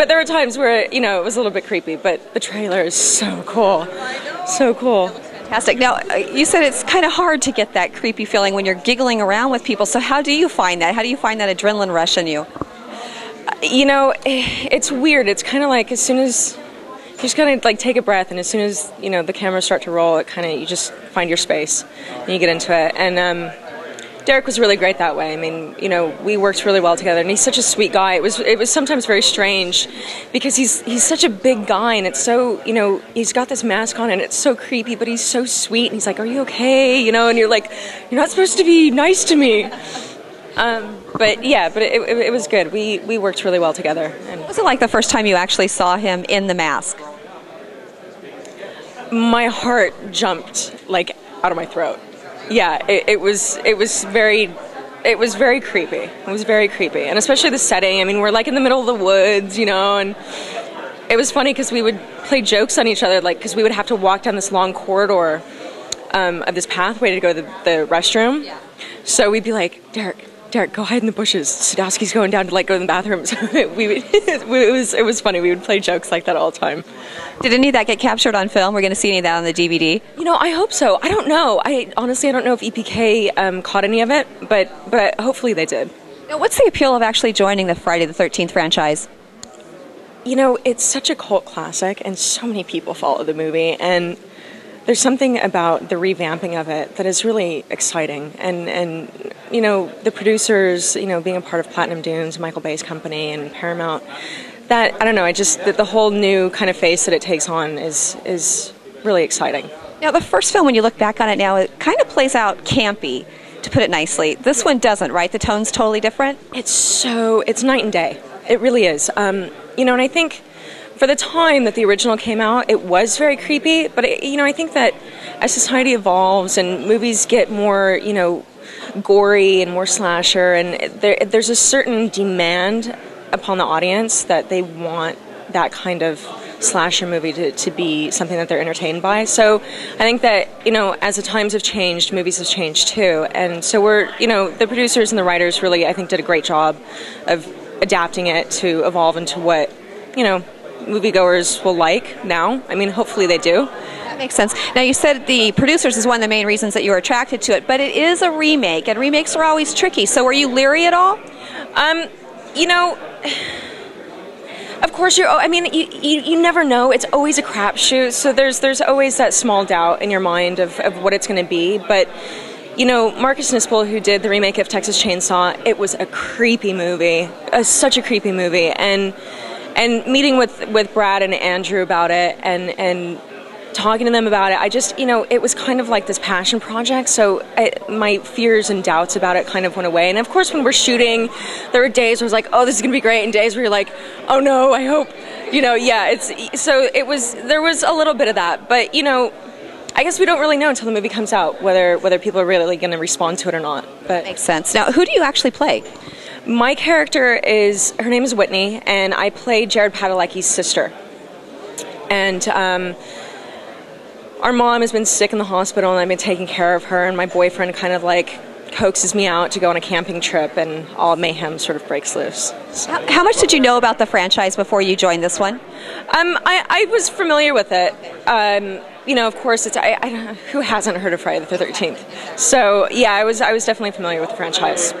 but there were times where you know it was a little bit creepy. But the trailer is so cool, so cool. Fantastic. Now, uh, you said it's kind of hard to get that creepy feeling when you're giggling around with people. So, how do you find that? How do you find that adrenaline rush in you? You know, it's weird. It's kind of like as soon as you just kind of like take a breath, and as soon as you know the cameras start to roll, it kind of you just find your space and you get into it. And um, Derek was really great that way. I mean, you know, we worked really well together, and he's such a sweet guy. It was it was sometimes very strange because he's he's such a big guy, and it's so you know he's got this mask on, and it's so creepy, but he's so sweet, and he's like, "Are you okay?" You know, and you're like, "You're not supposed to be nice to me." Um, but yeah, but it, it, it, was good. We we worked really well together. And what was it like the first time you actually saw him in the mask? My heart jumped like out of my throat yeah, it, it was it was very it was very creepy. It was very creepy, and especially the setting. I mean, we're like in the middle of the woods, you know, and it was funny because we would play jokes on each other, like because we would have to walk down this long corridor um, of this pathway to go to the, the restroom. Yeah. So we'd be like, Derek, Derek, go hide in the bushes. Sadowski's going down to like go in the bathroom. So we would, it was it was funny. We would play jokes like that all the time. Did any of that get captured on film? We're going to see any of that on the DVD. You know, I hope so. I don't know. I honestly I don't know if EPK um, caught any of it, but but hopefully they did. Now, what's the appeal of actually joining the Friday the Thirteenth franchise? You know, it's such a cult classic, and so many people follow the movie, and there's something about the revamping of it that is really exciting. And and you know the producers you know being a part of platinum dunes michael bay's company and paramount that i don't know i just the, the whole new kind of face that it takes on is is really exciting. Now the first film when you look back on it now it kind of plays out campy to put it nicely. This one doesn't right? The tone's totally different? It's so it's night and day. It really is. Um, you know and i think for the time that the original came out, it was very creepy. But it, you know, I think that as society evolves and movies get more, you know, gory and more slasher, and there, there's a certain demand upon the audience that they want that kind of slasher movie to, to be something that they're entertained by. So I think that, you know, as the times have changed, movies have changed too. And so we're, you know, the producers and the writers really, I think, did a great job of adapting it to evolve into what, you know, moviegoers will like now. I mean, hopefully they do. That makes sense. Now, you said the producers is one of the main reasons that you were attracted to it, but it is a remake, and remakes are always tricky. So, were you leery at all? Um, you know. Of course, you're. I mean, you, you, you never know. It's always a crapshoot. So there's there's always that small doubt in your mind of, of what it's going to be. But you know, Marcus Nispel, who did the remake of Texas Chainsaw, it was a creepy movie, uh, such a creepy movie, and and meeting with with Brad and Andrew about it and and talking to them about it i just you know it was kind of like this passion project so my fears and doubts about it kind of went away and of course when we're shooting there were days where it was like oh this is going to be great and days where you're like oh no i hope you know yeah it's so it was there was a little bit of that but you know I guess we don't really know until the movie comes out whether whether people are really going to respond to it or not. But makes sense. Now, who do you actually play? My character is her name is Whitney, and I play Jared Padalecki's sister. And um, our mom has been sick in the hospital, and I've been taking care of her. And my boyfriend kind of like coaxes me out to go on a camping trip, and all mayhem sort of breaks loose. So. How, how, much did you know about the franchise before you joined this one? Um, I, I, was familiar with it. Um, you know, of course, it's I, I, who hasn't heard of Friday the Thirteenth. So yeah, I was I was definitely familiar with the franchise.